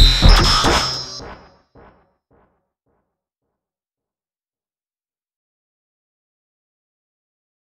Yeah.